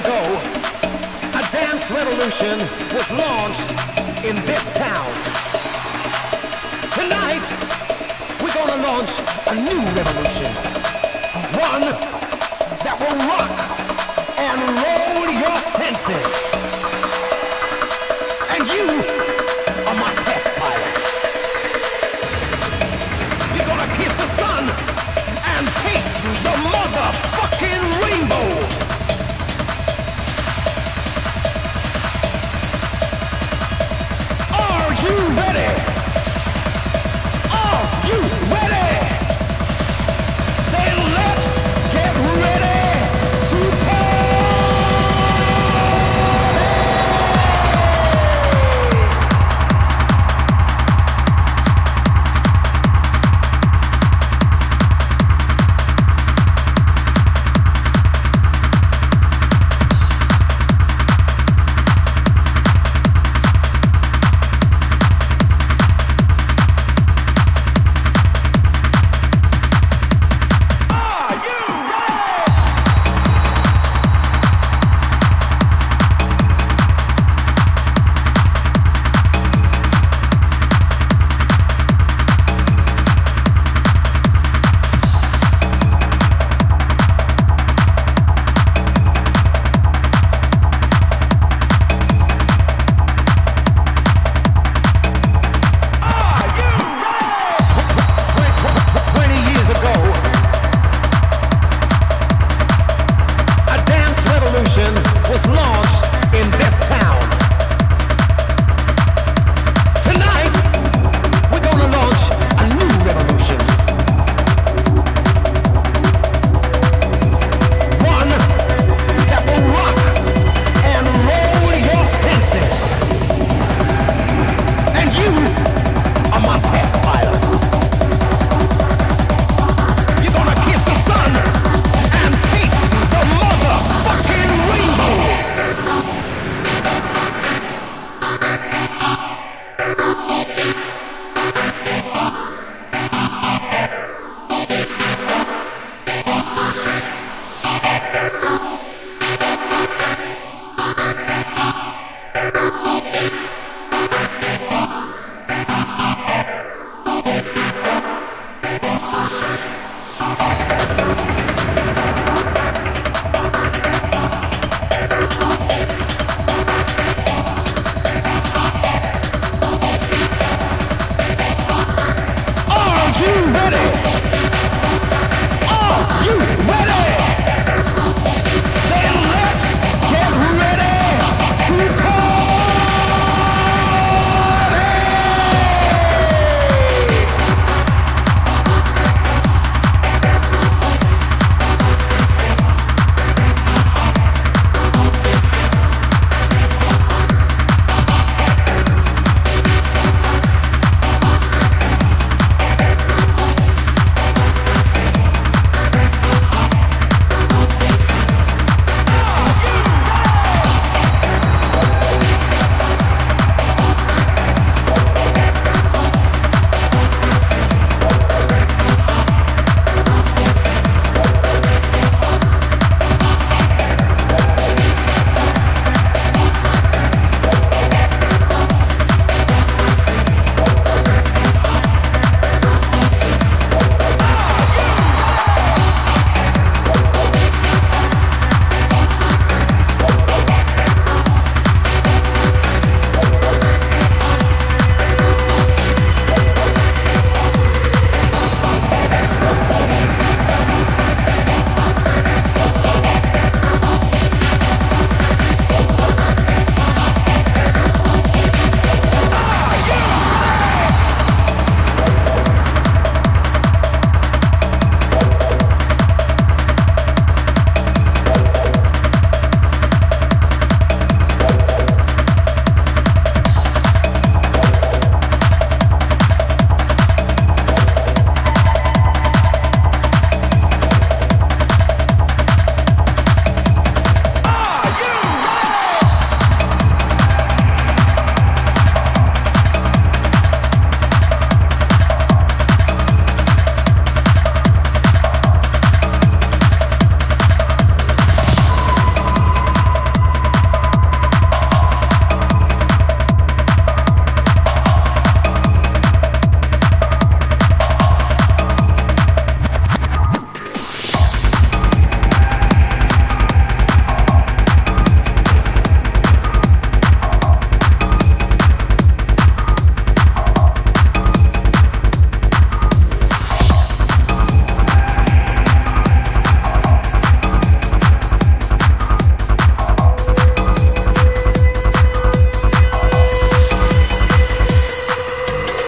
ago, a dance revolution was launched in this town. Tonight, we're gonna launch a new revolution. One that will rock and roll your senses. And you are my test pilots.